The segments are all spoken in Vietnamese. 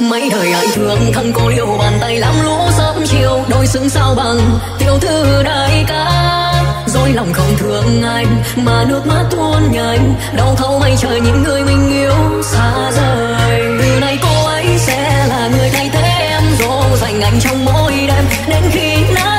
mấy đời ai thương thân cô liêu bàn tay làm lũ sớm chiều đôi xứng sao bằng. Tiểu thư đại ca, dối lòng không thương anh, mà nước mắt tuôn nhanh. Đau thấu mây trời những người mình yêu xa rời. Từ nay cô ấy sẽ là người thay thế em, dỗ dành anh trong mỗi đêm. Đến khi nắng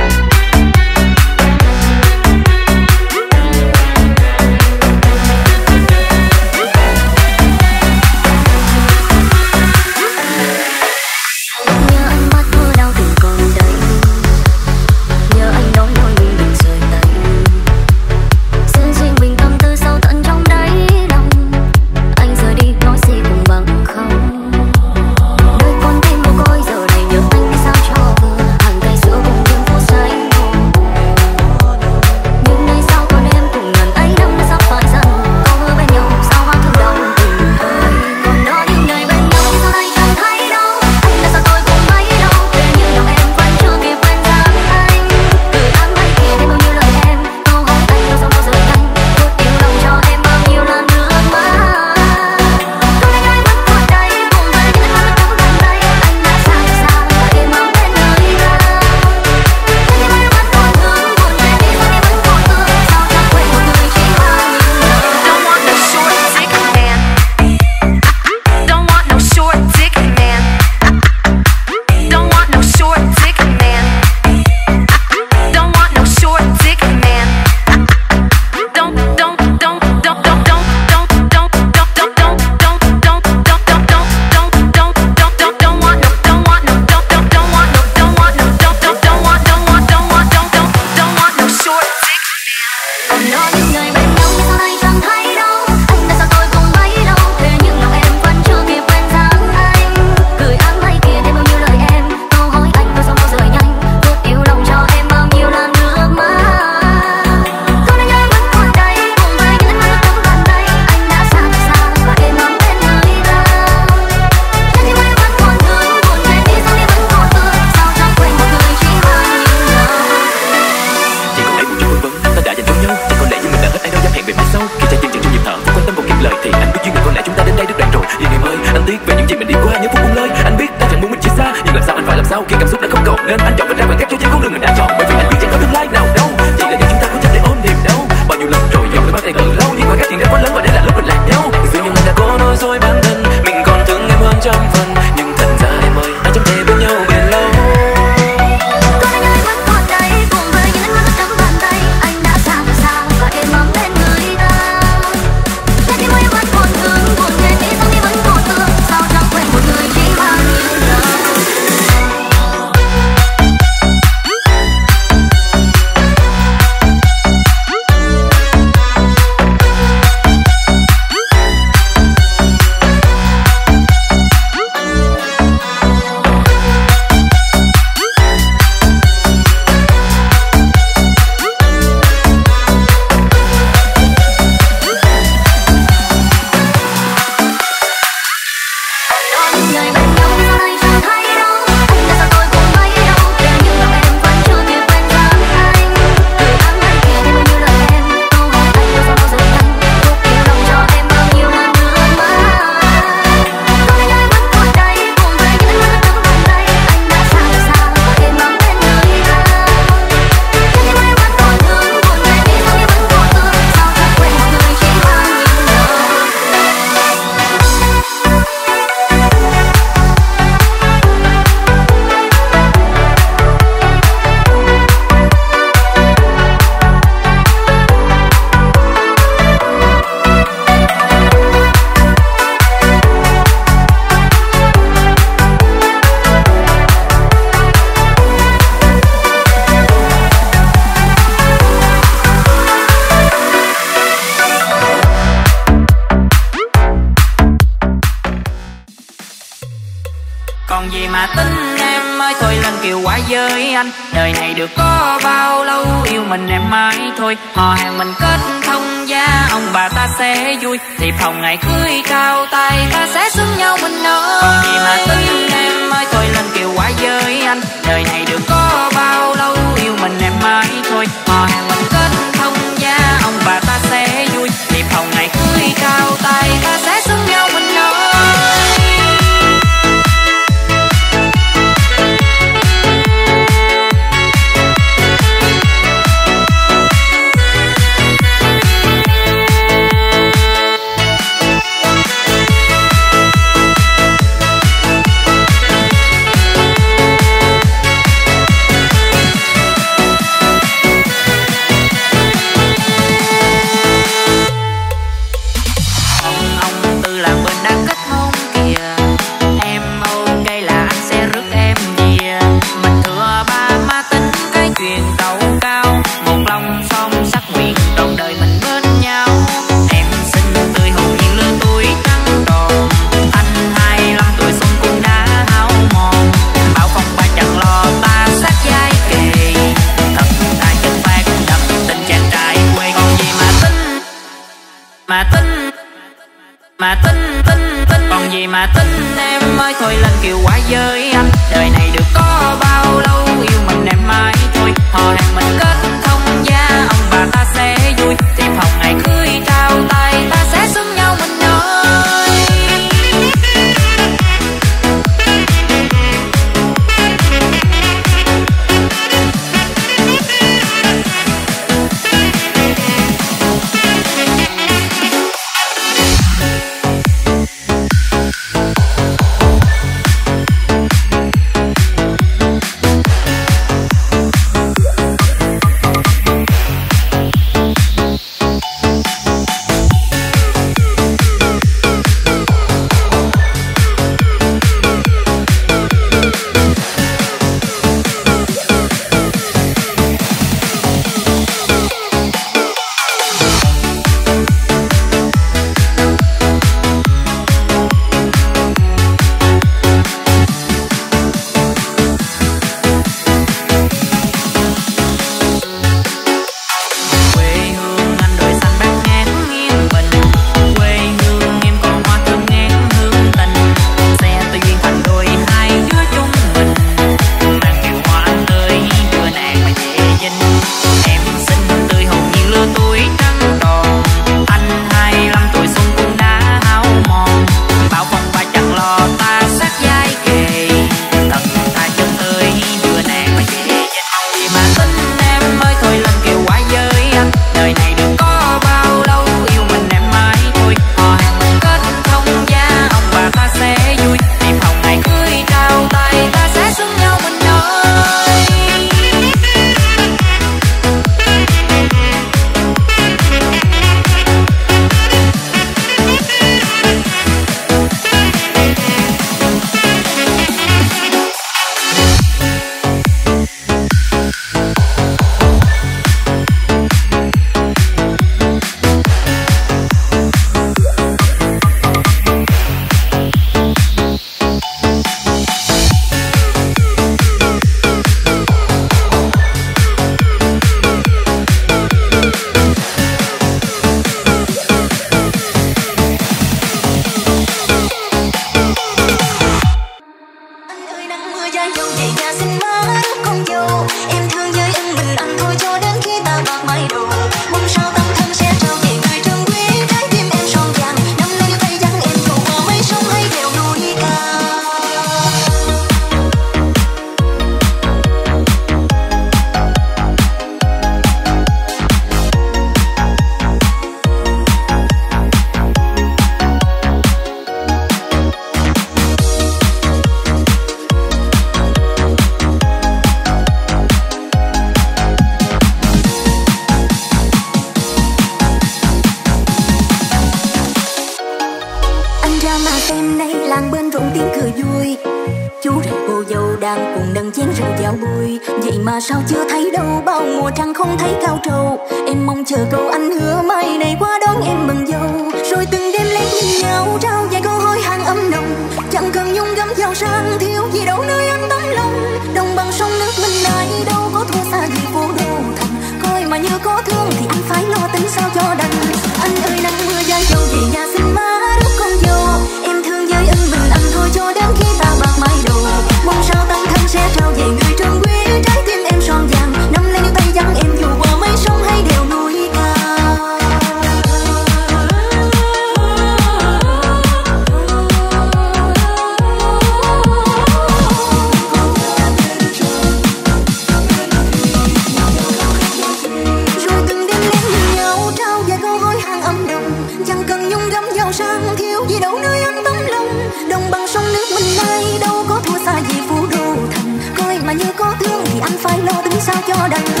ど人。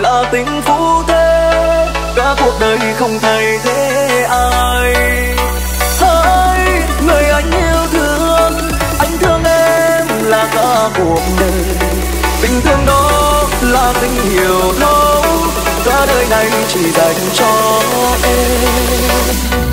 là tình phú thế, cả cuộc đời không thay thế ai. Hỡi người anh yêu thương, anh thương em là cả cuộc đời. Tình thương đó là tình hiểu thấu, cả đời này chỉ dành cho em.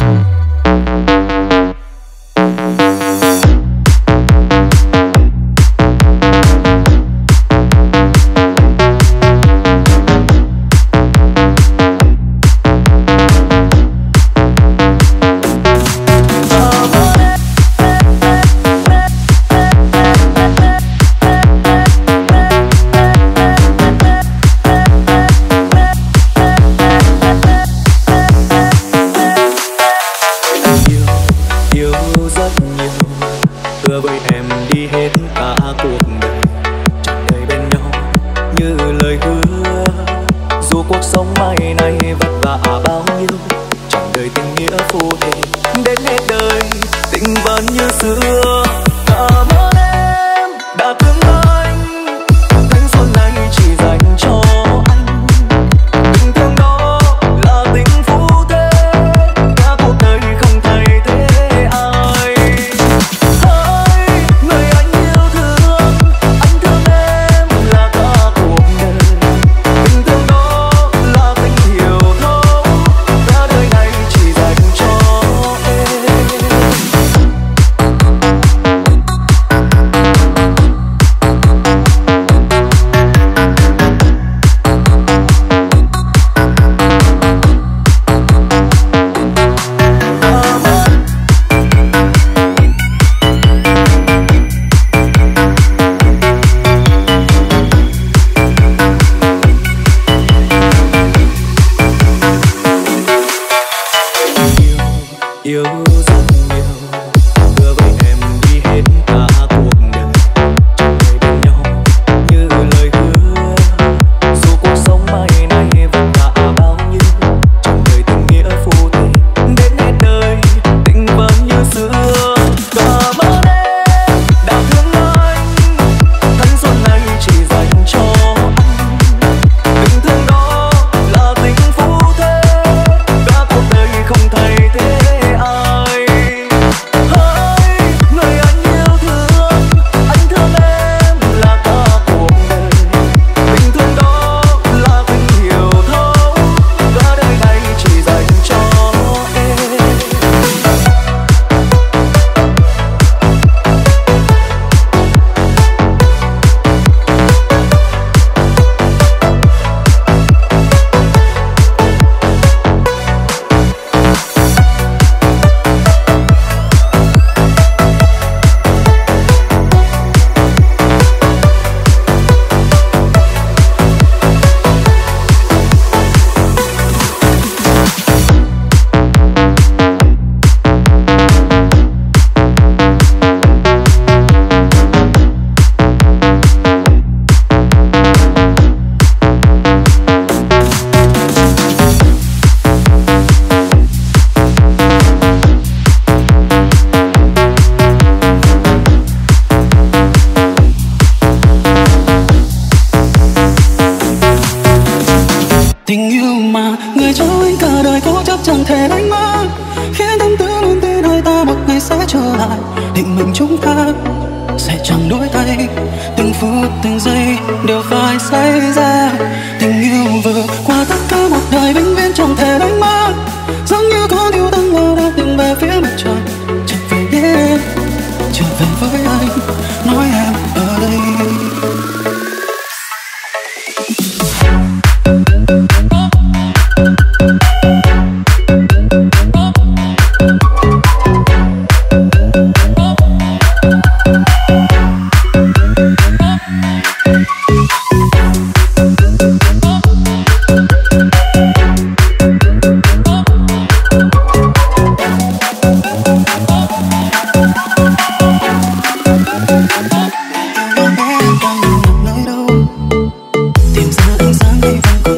even go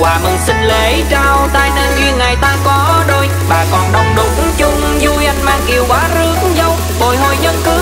quà mừng sinh lễ trao tay nên duyên ngày ta có đôi. Bà con đông đúc chung vui, anh mang kiều quá rước dâu. Bồi hồi nhân cưới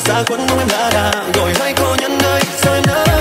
xa quân mong em đã đà rồi hai cô nhân ơi rơi em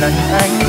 lần anh.